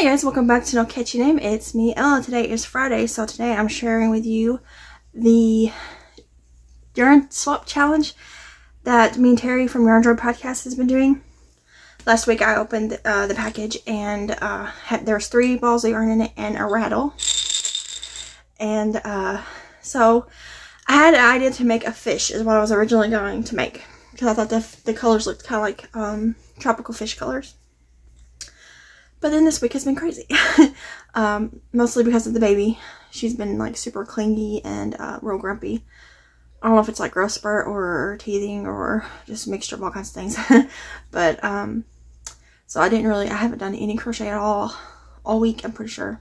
Hey guys, welcome back to No Catchy Name. It's me, Ella. Today is Friday, so today I'm sharing with you the yarn swap challenge that me and Terry from Yarnjoy Podcast has been doing. Last week I opened uh, the package and uh, had, three balls of yarn in it and a rattle. And uh, so I had an idea to make a fish is what I was originally going to make because I thought the, the colors looked kind of like um, tropical fish colors. But then this week has been crazy. um, mostly because of the baby. She's been like super clingy and uh, real grumpy. I don't know if it's like growth spurt or teething or just a mixture of all kinds of things. but, um, so I didn't really, I haven't done any crochet at all, all week, I'm pretty sure,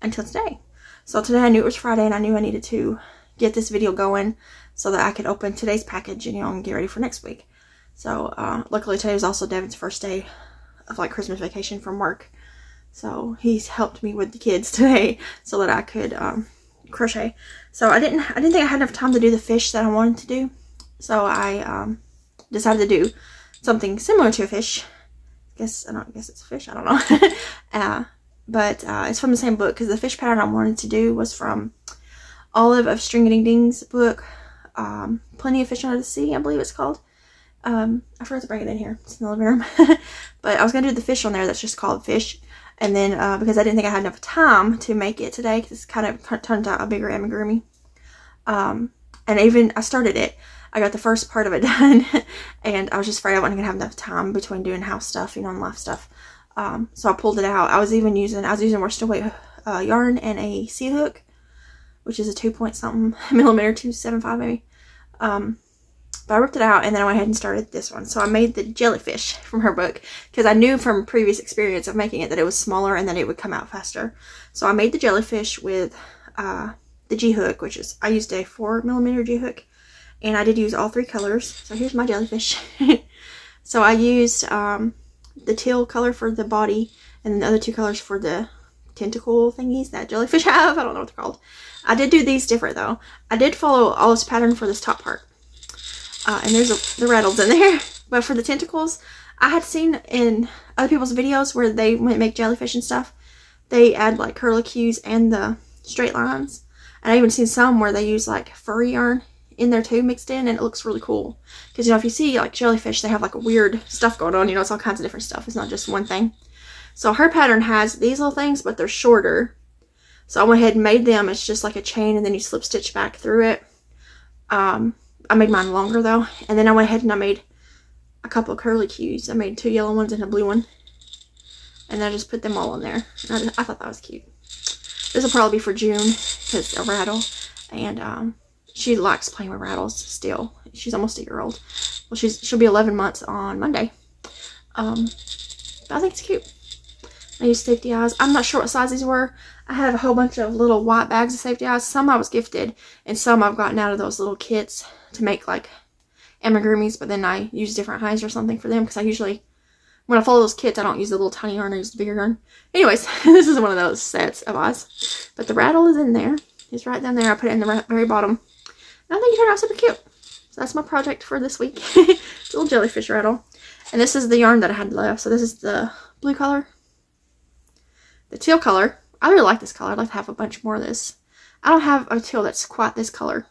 until today. So today I knew it was Friday and I knew I needed to get this video going so that I could open today's package and, you know, and get ready for next week. So, uh, luckily today was also Devin's first day of like Christmas vacation from work. So he's helped me with the kids today so that I could um, crochet. So I didn't I didn't think I had enough time to do the fish that I wanted to do. So I um, decided to do something similar to a fish. I guess I don't I guess it's a fish. I don't know. uh, but uh, it's from the same book because the fish pattern I wanted to do was from Olive of Stringy Ding Ding's book. Um, Plenty of Fish Under the Sea, I believe it's called. Um, I forgot to bring it in here. It's in the living room. but I was going to do the fish on there that's just called fish. And then, uh, because I didn't think I had enough time to make it today, because it's kind of turned out a bigger amigurumi. Um, and even, I started it. I got the first part of it done. and I was just afraid I wasn't going to have enough time between doing house stuff, you know, and life stuff. Um, so I pulled it out. I was even using, I was using worsted weight uh, yarn and a C-hook, which is a 2 point something millimeter, 275 maybe. Um, but I ripped it out and then I went ahead and started this one. So I made the jellyfish from her book because I knew from previous experience of making it that it was smaller and that it would come out faster. So I made the jellyfish with uh, the G-hook, which is, I used a 4 millimeter G-hook. And I did use all three colors. So here's my jellyfish. so I used um, the teal color for the body and the other two colors for the tentacle thingies that jellyfish have. I don't know what they're called. I did do these different though. I did follow Olive's pattern for this top part. Uh, and there's a, the rattles in there. But for the tentacles, I had seen in other people's videos where they went make jellyfish and stuff, they add like curlicues and the straight lines. And I even seen some where they use like furry yarn in there too mixed in and it looks really cool. Because you know if you see like jellyfish they have like weird stuff going on, you know it's all kinds of different stuff. It's not just one thing. So her pattern has these little things but they're shorter. So I went ahead and made them. It's just like a chain and then you slip stitch back through it. Um, I made mine longer though. And then I went ahead and I made a couple of curlicues. I made two yellow ones and a blue one. And I just put them all in there. I, I, thought that was cute. This will probably be for June because a rattle. And um, she likes playing with rattles still. She's almost a year old. Well, she's she'll be 11 months on Monday. Um, I think it's cute. I use safety eyes. I'm not sure what size these were. I have a whole bunch of little white bags of safety eyes. Some I was gifted, and some I've gotten out of those little kits to make like amigurumis, but then I use different highs or something for them because I usually, when I follow those kits, I don't use the little tiny yarn, I use the bigger yarn. Anyways, this is one of those sets of eyes. But the rattle is in there. It's right down there. I put it in the very bottom. And I think it turned out super cute. So that's my project for this week. it's a little jellyfish rattle. And this is the yarn that I had left. So this is the blue color. The teal color. I really like this color. I'd like to have a bunch more of this. I don't have a teal that's quite this color.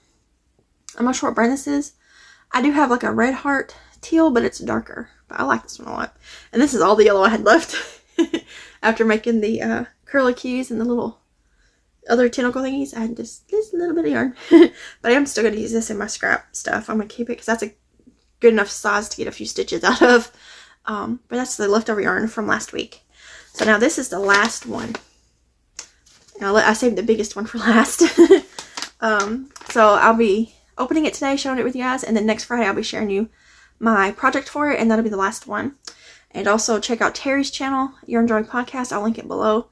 I'm not sure what brand this is. I do have like a red heart teal, but it's darker. But I like this one a lot. And this is all the yellow I had left after making the uh, curlicues and the little other tentacle thingies. I had just this little bit of yarn. but I am still going to use this in my scrap stuff. I'm going to keep it because that's a good enough size to get a few stitches out of. Um, but that's the leftover yarn from last week. So now this is the last one. Now I saved the biggest one for last. um, so I'll be opening it today, showing it with you guys, and then next Friday I'll be sharing you my project for it, and that'll be the last one. And also check out Terry's channel, Yarn Enjoying Podcast. I'll link it below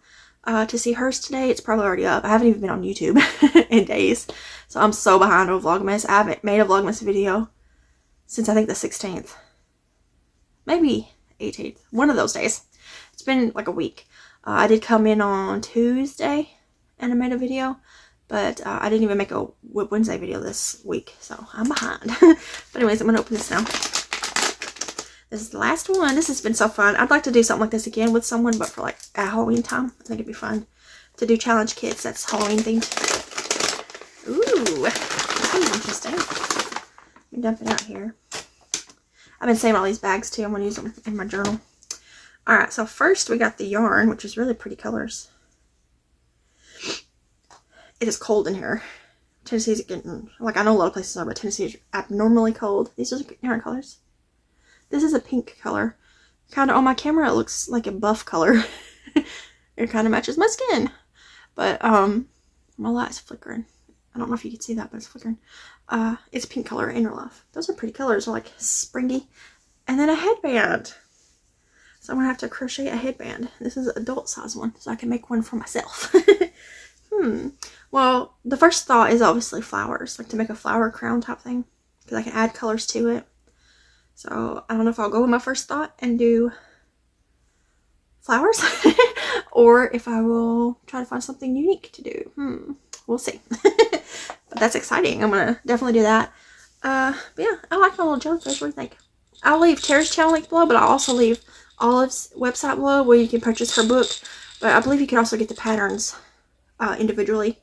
uh, to see hers today. It's probably already up. I haven't even been on YouTube in days, so I'm so behind on Vlogmas. I haven't made a Vlogmas video since I think the 16th. Maybe 18th. One of those days. It's been like a week. Uh, I did come in on Tuesday and I made a video. But uh, I didn't even make a Wednesday video this week, so I'm behind. but anyways, I'm going to open this now. This is the last one. This has been so fun. I'd like to do something like this again with someone, but for like at Halloween time. I think it'd be fun to do challenge kits that's Halloween themed. Ooh, interesting. Let me dump it out here. I've been saving all these bags too. I'm going to use them in my journal. Alright, so first we got the yarn, which is really pretty colors. It is cold in here. Tennessee's getting, like I know a lot of places are, but Tennessee is abnormally cold. These are yarn colors. This is a pink color. Kind of on my camera, it looks like a buff color. it kind of matches my skin. But, um, my light's flickering. I don't know if you can see that, but it's flickering. Uh, it's pink color in real life. Those are pretty colors, They're like springy. And then a headband. So I'm going to have to crochet a headband. This is an adult size one, so I can make one for myself. hmm. Well, the first thought is obviously flowers, like to make a flower crown type thing. Because I can add colors to it. So I don't know if I'll go with my first thought and do flowers. or if I will try to find something unique to do. Hmm. We'll see. but that's exciting. I'm to definitely do that. Uh, but yeah, I like my little jellyfish. What do you think? I'll leave Tara's channel link below, but I'll also leave Olive's website below where you can purchase her book. But I believe you can also get the patterns uh, individually.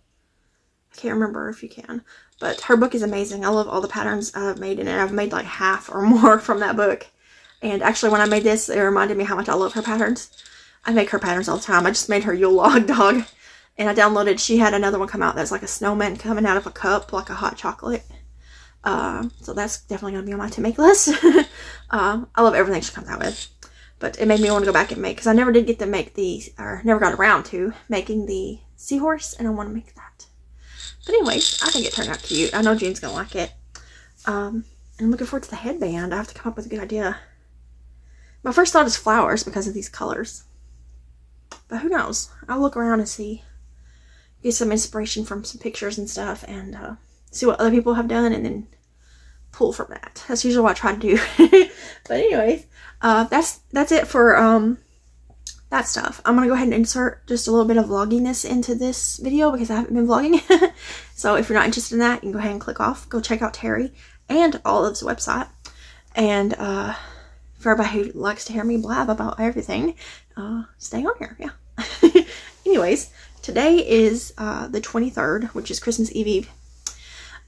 I can't remember if you can. But her book is amazing. I love all the patterns I've made in it. I've made like half or more from that book. And actually when I made this, it reminded me how much I love her patterns. I make her patterns all the time. I just made her Yule log dog. And I downloaded, she had another one come out that's like a snowman coming out of a cup, like a hot chocolate. Uh, so that's definitely going to be on my to make list. uh, I love everything she comes out with. But it made me want to go back and make, because I never did get to make the, or never got around to making the seahorse, and I want to make that. But anyways, I think it turned out cute. I know Jean's going to like it. Um, and I'm looking forward to the headband. I have to come up with a good idea. My first thought is flowers because of these colors. But who knows? I'll look around and see. Get some inspiration from some pictures and stuff and uh, see what other people have done and then pull from that. That's usually what I try to do. but anyways, uh, that's that's it for um, that stuff. I'm going to go ahead and insert just a little bit of vlogginess into this video because I haven't been vlogging. so if you're not interested in that, you can go ahead and click off. Go check out Terry and Olive's website. And uh, for everybody who likes to hear me blab about everything, uh, stay on here. Yeah. Anyways, today is uh, the 23rd, which is Christmas Eve Eve.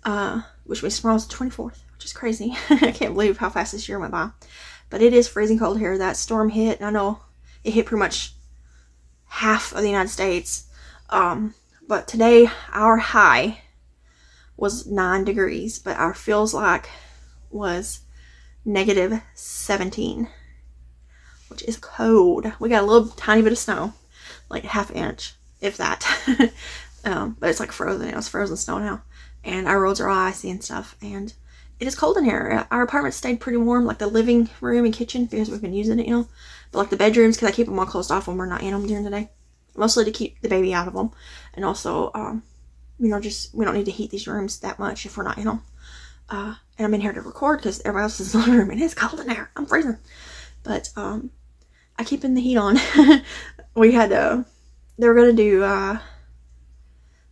Uh, which means tomorrow's the 24th, which is crazy. I can't believe how fast this year went by. But it is freezing cold here. That storm hit. I know it hit pretty much half of the United States. Um, but today, our high was 9 degrees, but our feels like was negative 17, which is cold. We got a little tiny bit of snow, like half inch, if that. um, but it's like frozen. It was frozen snow now. And our roads are all icy and stuff. And it is cold in here. Our apartment stayed pretty warm, like the living room and kitchen, because we've been using it, you know. But like the bedrooms, because I keep them all closed off when we're not in them during the day. Mostly to keep the baby out of them. And also, um, you know, just, we don't need to heat these rooms that much if we're not in them. Uh, and I'm in here to record because everybody else is in the living room and it's cold in there. I'm freezing. But, um, I keep in the heat on. we had, uh, they were to do, uh,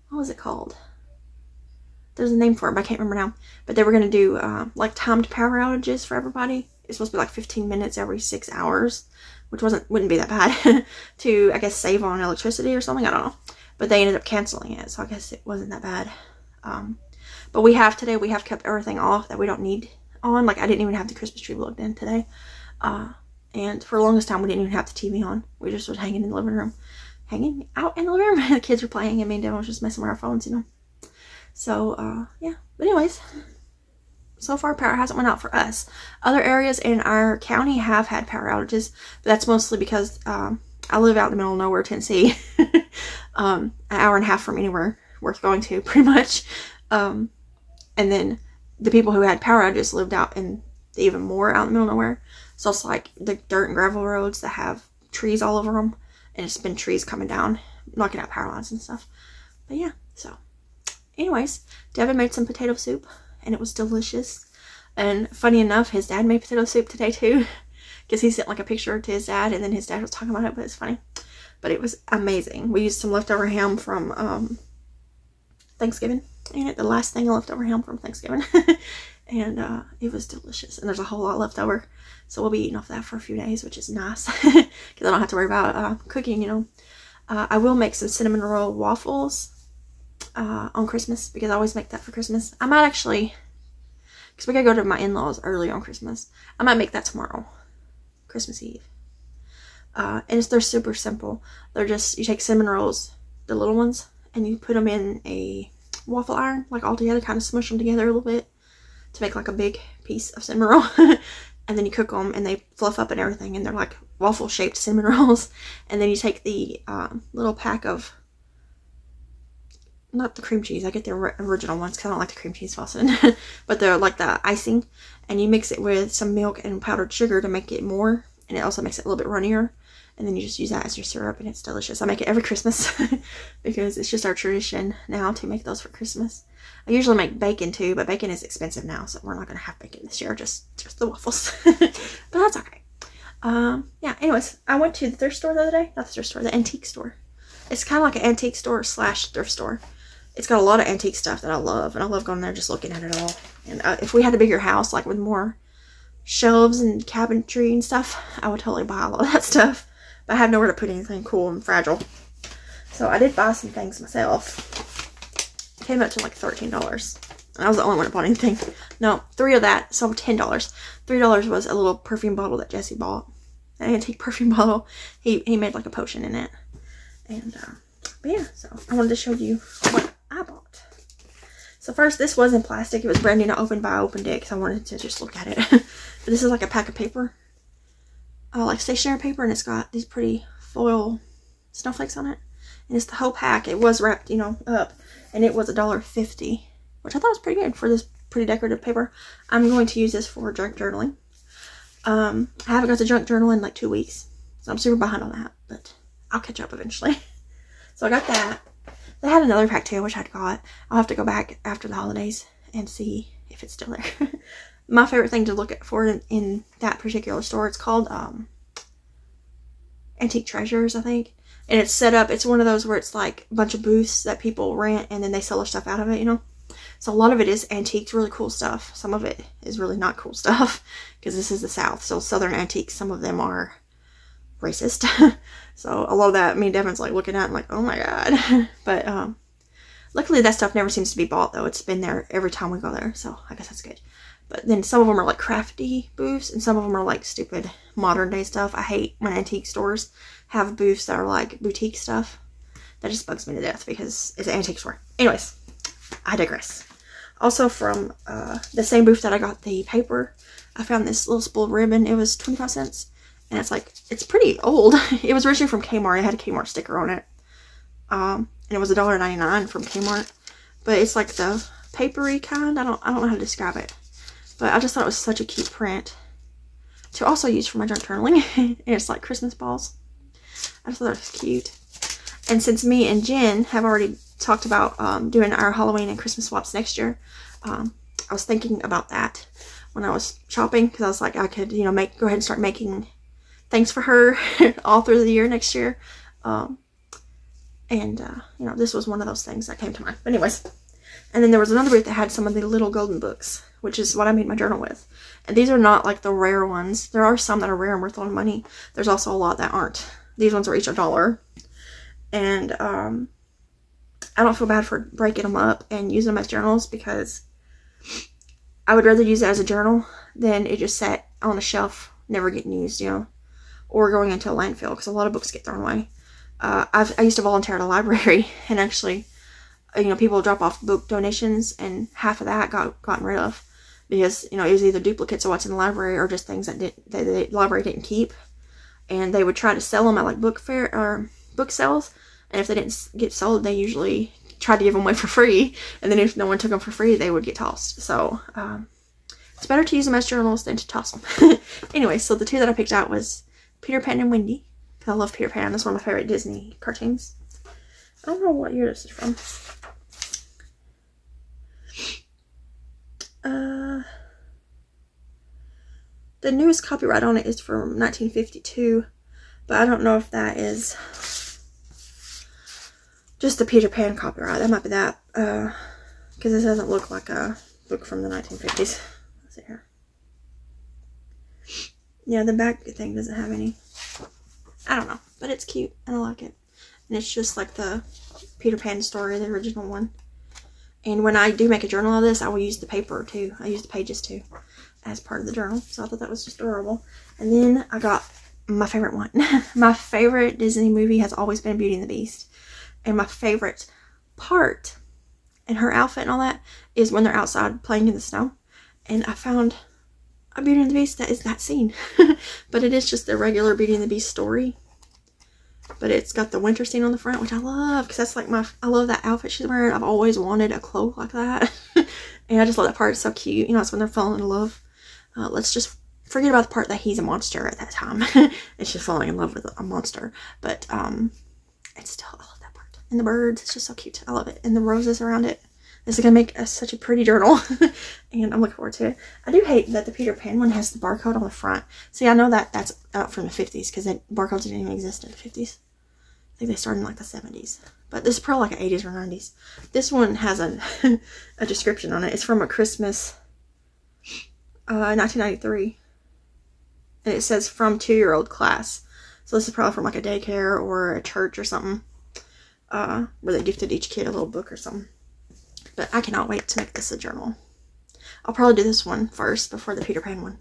what was it called? There's a name for it, but I can't remember now. But they were going to do, uh, like timed power outages for everybody. It's supposed to be like 15 minutes every six hours which wasn't wouldn't be that bad to I guess save on electricity or something. I don't know, but they ended up canceling it, so I guess it wasn't that bad. Um, but we have today we have kept everything off that we don't need on. Like I didn't even have the Christmas tree plugged in today, uh, and for the longest time we didn't even have the TV on. We just was hanging in the living room, hanging out in the living room. the kids were playing, and me and Devin was just messing with our phones, you know. So uh, yeah, but anyways so far power hasn't went out for us. Other areas in our county have had power outages, but that's mostly because um, I live out in the middle of nowhere, Tennessee. um, an hour and a half from anywhere worth going to, pretty much. Um, and then the people who had power outages lived out in even more out in the middle of nowhere. So it's like the dirt and gravel roads that have trees all over them. And it's been trees coming down, knocking out power lines and stuff. But yeah, so anyways, Devin made some potato soup and it was delicious. And funny enough, his dad made potato soup today too, because he sent like a picture to his dad, and then his dad was talking about it, but it's funny. But it was amazing. We used some leftover ham from um, Thanksgiving. and the last thing I left over ham from Thanksgiving? and uh, it was delicious. And there's a whole lot left over, so we'll be eating off that for a few days, which is nice because I don't have to worry about uh, cooking. You know, uh, I will make some cinnamon roll waffles uh, on Christmas because I always make that for Christmas. I might actually, because we gotta go to my in-laws early on Christmas. I might make that tomorrow, Christmas Eve. Uh, and it's, they're super simple. They're just, you take cinnamon rolls, the little ones, and you put them in a waffle iron, like all together, kind of smush them together a little bit to make like a big piece of cinnamon roll. and then you cook them and they fluff up and everything and they're like waffle shaped cinnamon rolls. And then you take the um, little pack of, not the cream cheese, I get the original ones because I don't like the cream cheese frosting, but they're like the icing. And you mix it with some milk and powdered sugar to make it more. And it also makes it a little bit runnier and then you just use that as your syrup and it's delicious. I make it every Christmas because it's just our tradition now to make those for Christmas. I usually make bacon too, but bacon is expensive now, so we're not going to have bacon this year, just, just the waffles. but that's okay. Um, yeah, anyways, I went to the thrift store the other day. Not the thrift store, the antique store. It's kind of like an antique store slash thrift store. It's got a lot of antique stuff that I love, and I love going there just looking at it all. And uh, if we had a bigger house, like with more shelves and cabinetry and stuff, I would totally buy all of that stuff. But I have nowhere to put anything cool and fragile. So I did buy some things myself. It came up to like $13. I was the only one that bought anything. No, three of that, so $10. $3 was a little perfume bottle that Jesse bought. An antique perfume bottle. He, he made like a potion in it. And, uh, but yeah, so I wanted to show you what I bought. So first, this was in plastic. It was brand new, I opened, but I opened it because I wanted to just look at it. but this is like a pack of paper uh, like stationery paper and it's got these pretty foil snowflakes on it. And it's the whole pack. It was wrapped, you know, up. And it was a dollar fifty, which I thought was pretty good for this pretty decorative paper. I'm going to use this for junk journaling. Um, I haven't got the junk journal in like two weeks. So I'm super behind on that. But I'll catch up eventually. so I got that. They had another pack too, which I'd got. I'll have to go back after the holidays and see if it's still there. my favorite thing to look at for in, in that particular store. It's called um, Antique Treasures, I think. And it's set up, it's one of those where it's like a bunch of booths that people rent and then they sell their stuff out of it, you know? So a lot of it is antiques, really cool stuff. Some of it is really not cool stuff because this is the South. So Southern antiques, some of them are racist. so a lot of that, me and Devin's like looking at and like, oh my God. but um, luckily that stuff never seems to be bought though. It's been there every time we go there. So I guess that's good. But then some of them are like crafty booths and some of them are like stupid modern day stuff. I hate when antique stores have booths that are like boutique stuff. That just bugs me to death because it's an antique store. Anyways, I digress. Also from uh, the same booth that I got the paper, I found this little spool of ribbon. It was 25 cents. And it's like, it's pretty old. it was originally from Kmart. It had a Kmart sticker on it. Um, and it was $1.99 from Kmart. But it's like the papery kind. I don't, I don't know how to describe it. But I just thought it was such a cute print to also use for my junk journaling. and it's like Christmas balls. I just thought it was cute. And since me and Jen have already talked about um, doing our Halloween and Christmas swaps next year, um, I was thinking about that when I was shopping because I was like, I could, you know, make go ahead and start making things for her all through the year next year. Um, and, uh, you know, this was one of those things that came to mind. But anyways, and then there was another booth that had some of the little golden books which is what I made my journal with. And these are not like the rare ones. There are some that are rare and worth a lot of money. There's also a lot that aren't. These ones are each a dollar. And um, I don't feel bad for breaking them up and using them as journals because I would rather use it as a journal than it just sat on a shelf, never getting used, you know, or going into a landfill because a lot of books get thrown away. Uh, i used to volunteer at a library and actually, you know, people drop off book donations and half of that got gotten rid of because you know it was either duplicates of what's in the library or just things that did that the library didn't keep, and they would try to sell them at like book fair or book sales, and if they didn't get sold, they usually tried to give them away for free, and then if no one took them for free, they would get tossed. So um, it's better to use them as journals than to toss them. anyway, so the two that I picked out was Peter Pan and Wendy. I love Peter Pan. That's one of my favorite Disney cartoons. I don't know what year this is from. Uh, the newest copyright on it is from 1952, but I don't know if that is just the Peter Pan copyright. That might be that, because uh, this doesn't look like a book from the 1950s. See here. Yeah, the back thing doesn't have any. I don't know, but it's cute and I like it. And it's just like the Peter Pan story, the original one. And when I do make a journal of this, I will use the paper too. I use the pages too as part of the journal. So I thought that was just adorable. And then I got my favorite one. my favorite Disney movie has always been Beauty and the Beast. And my favorite part and her outfit and all that is when they're outside playing in the snow. And I found a Beauty and the Beast that is that scene. but it is just the regular Beauty and the Beast story. But it's got the winter scene on the front, which I love because that's like my, I love that outfit she's wearing. I've always wanted a cloak like that. and I just love that part. It's so cute. You know, it's when they're falling in love. Uh, let's just forget about the part that he's a monster at that time. it's just falling in love with a monster. But um, it's still, I love that part. And the birds, it's just so cute. I love it. And the roses around it. This is going to make a, such a pretty journal. and I'm looking forward to it. I do hate that the Peter Pan one has the barcode on the front. See, I know that that's out from the 50s because that barcodes didn't even exist in the 50s. I think they started in like the 70s. But this is probably like an 80s or 90s. This one has a, a description on it. It's from a Christmas uh, 1993. And it says from two-year-old class. So this is probably from like a daycare or a church or something. Uh, where they gifted each kid a little book or something. But I cannot wait to make this a journal. I'll probably do this one first before the Peter Pan one.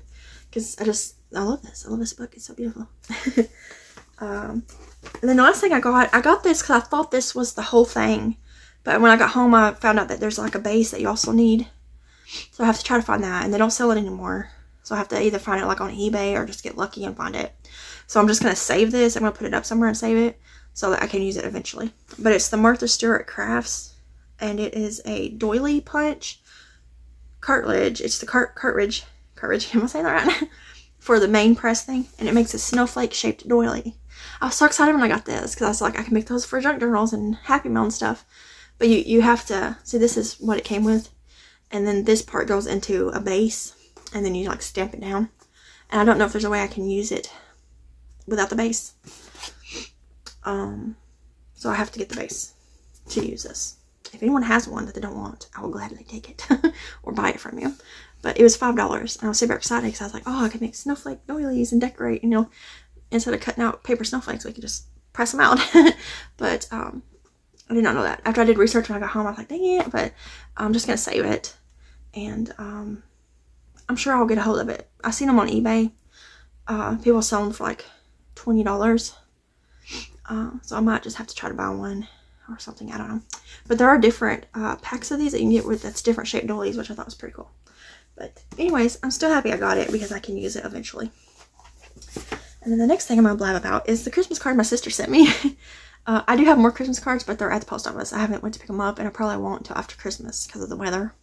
Because I just, I love this. I love this book. It's so beautiful. um, and then the last thing I got, I got this because I thought this was the whole thing. But when I got home, I found out that there's like a base that you also need. So I have to try to find that. And they don't sell it anymore. So I have to either find it like on eBay or just get lucky and find it. So I'm just going to save this. I'm going to put it up somewhere and save it so that I can use it eventually. But it's the Martha Stewart Crafts and it is a doily punch cartridge. It's the cart cartridge, cartridge, am I saying that right? For the main press thing, and it makes a snowflake shaped doily. I was so excited when I got this because I was like, I can make those for junk journals and Happy Mail and stuff. But you, you have to, see this is what it came with. And then this part goes into a base and then you like stamp it down. And I don't know if there's a way I can use it without the base. Um, so I have to get the base to use this if anyone has one that they don't want, I will gladly take it or buy it from you. But it was $5 and I was super excited because I was like, oh, I can make snowflake doilies and decorate, you know, instead of cutting out paper snowflakes, we could just press them out. but um, I did not know that. After I did research when I got home, I was like, dang it, but I'm just going to save it. And um, I'm sure I'll get a hold of it. I've seen them on eBay. Uh, people sell them for like $20. Uh, so I might just have to try to buy one or something. I don't know. But there are different uh, packs of these that you can get with that's different shaped doilies, which I thought was pretty cool. But anyways, I'm still happy I got it because I can use it eventually. And then the next thing I'm going to blab about is the Christmas card my sister sent me. uh, I do have more Christmas cards, but they're at the post office. I haven't went to pick them up, and I probably won't until after Christmas because of the weather.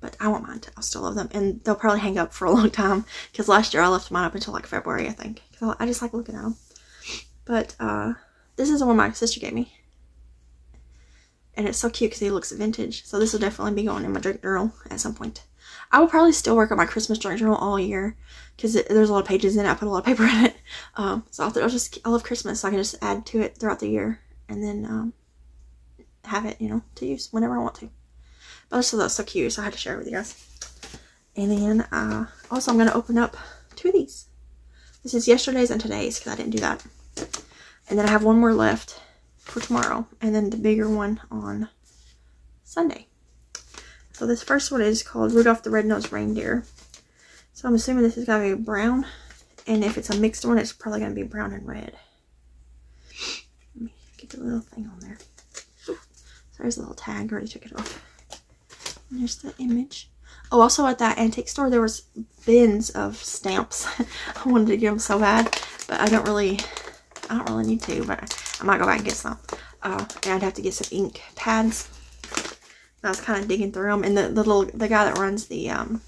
But I won't mind. I'll still love them. And they'll probably hang up for a long time because last year I left mine up until like February, I think. Because I just like looking at them. But uh, this is the one my sister gave me. And it's so cute because he looks vintage. So this will definitely be going in my drink journal at some point. I will probably still work on my Christmas drink journal all year because there's a lot of pages in it. I put a lot of paper in it. Um, so I'll, I'll, just, I love Christmas. So I can just add to it throughout the year and then um, have it, you know, to use whenever I want to. But also that's so cute. So I had to share it with you guys. And then uh, also I'm going to open up two of these. This is yesterday's and today's because I didn't do that. And then I have one more left for tomorrow and then the bigger one on Sunday. So this first one is called Rudolph the Red-Nosed Reindeer. So I'm assuming this is going to be brown. And if it's a mixed one, it's probably going to be brown and red. Let me get the little thing on there. So there's a little tag. I already took it off. And there's the image. Oh, also at that antique store, there was bins of stamps. I wanted to get them so bad, but I don't really, I don't really need to, but I might go back and get some. Uh, and I'd have to get some ink pads. I was kind of digging through them. And the, the little, the guy that runs the um,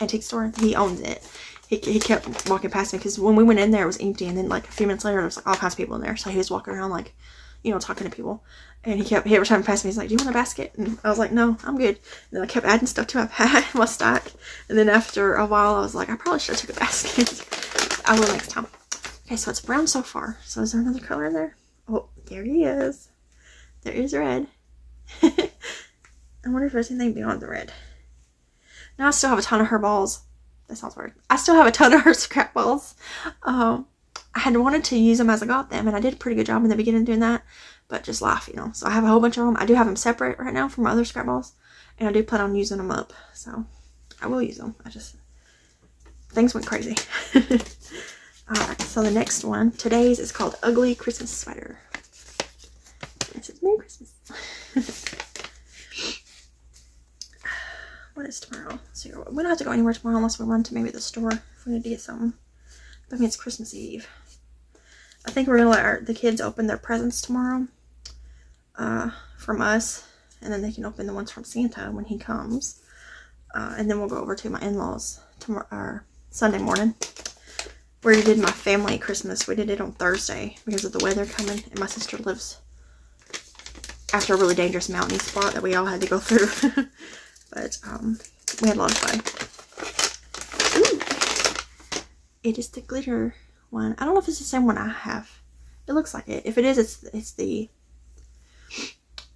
antique store, he owns it. He, he kept walking past me because when we went in there, it was empty. And then like a few minutes later, there was like all kinds of people in there. So he was walking around like, you know, talking to people. And he kept, he every time he passed me, he's like, do you want a basket? And I was like, no, I'm good. And then I kept adding stuff to my pad, my stack. And then after a while, I was like, I probably should have took a basket. I will next time. Okay, so it's brown so far. So is there another color in there? There he is. There is red. I wonder if there's anything beyond the red. Now I still have a ton of her balls. That sounds weird. I still have a ton of her scrap balls. Um, I had wanted to use them as I got them, and I did a pretty good job in the beginning doing that, but just life, you know. So I have a whole bunch of them. I do have them separate right now from my other scrap balls, and I do plan on using them up. So I will use them. I just, things went crazy. Alright, so the next one, today's is called Ugly Christmas Sweater. It says Merry Christmas. what is tomorrow? So we don't have to go anywhere tomorrow unless we run to maybe the store if we need to get something. I mean, it's Christmas Eve. I think we're gonna let our, the kids open their presents tomorrow uh, from us, and then they can open the ones from Santa when he comes. Uh, and then we'll go over to my in-laws tomorrow, or Sunday morning we did my family Christmas. We did it on Thursday because of the weather coming. And my sister lives after a really dangerous mountainy spot that we all had to go through. but um, we had a lot of fun. Ooh. It is the glitter one. I don't know if it's the same one I have. It looks like it. If it is, it's it's the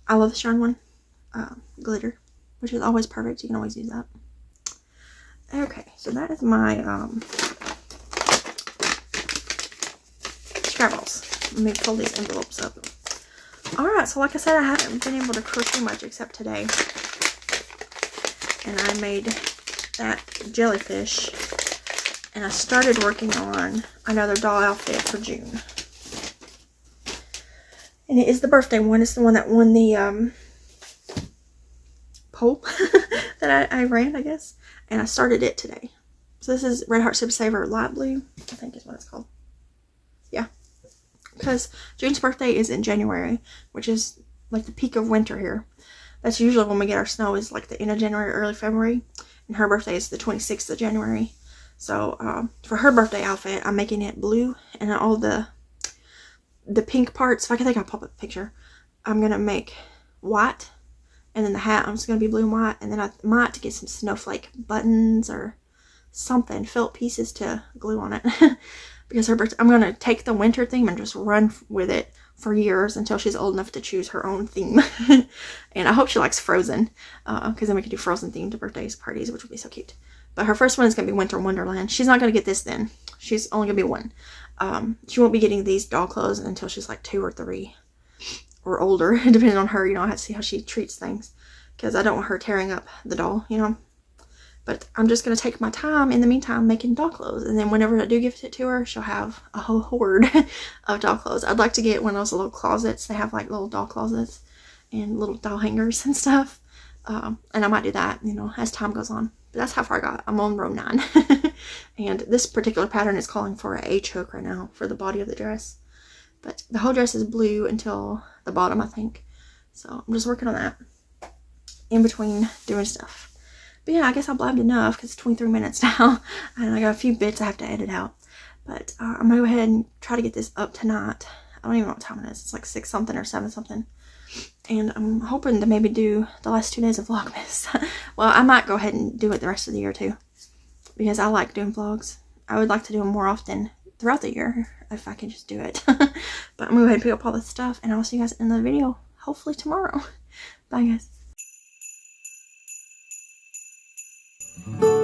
I love the shine one. Uh, glitter, which is always perfect. You can always use that. Okay, so that is my um, Scrabbles. Let me pull these envelopes up. Alright, so like I said, I haven't been able to crochet much except today. And I made that jellyfish. And I started working on another doll outfit for June. And it is the birthday one. It's the one that won the um, poll that I, I ran, I guess. And I started it today. So this is Red Heart Super Saver Light Blue, I think is what it's called because June's birthday is in January, which is like the peak of winter here. That's usually when we get our snow is like the end of January, early February. And her birthday is the 26th of January. So um, for her birthday outfit, I'm making it blue and all the the pink parts, if I can think I'll pop up a picture, I'm going to make white. And then the hat, I'm just going to be blue and white. And then I might get some snowflake buttons or something, felt pieces to glue on it. because her birthday, I'm to take the winter theme and just run with it for years until she's old enough to choose her own theme. and I hope she likes Frozen, because uh, then we can do Frozen themed birthdays parties, which would be so cute. But her first one is to be Winter Wonderland. She's not to get this then. She's only to be one. Um, she won't be getting these doll clothes until she's like two or three or older, depending on her. You know, I have to see how she treats things because I don't want her tearing up the doll, you know. But I'm just going to take my time in the meantime making doll clothes. And then whenever I do give it to her, she'll have a whole horde of doll clothes. I'd like to get one of those little closets. They have like little doll closets and little doll hangers and stuff. Um, and I might do that, you know, as time goes on. But that's how far I got. I'm on row 9. and this particular pattern is calling for a H hook right now for the body of the dress. But the whole dress is blue until the bottom, I think. So I'm just working on that in between doing stuff. But yeah, I guess I blabbed enough because it's 23 minutes now. and I got a few bits I have to edit out. But uh, I'm going to go ahead and try to get this up tonight. I don't even know what time it is. It's like 6 something or 7 something. And I'm hoping to maybe do the last two days of Vlogmas. well, I might go ahead and do it the rest of the year too. Because I like doing vlogs. I would like to do them more often throughout the year if I can just do it. but I'm going to go ahead and pick up all this stuff and I'll see you guys in the video hopefully tomorrow. Bye guys. Mm-hmm.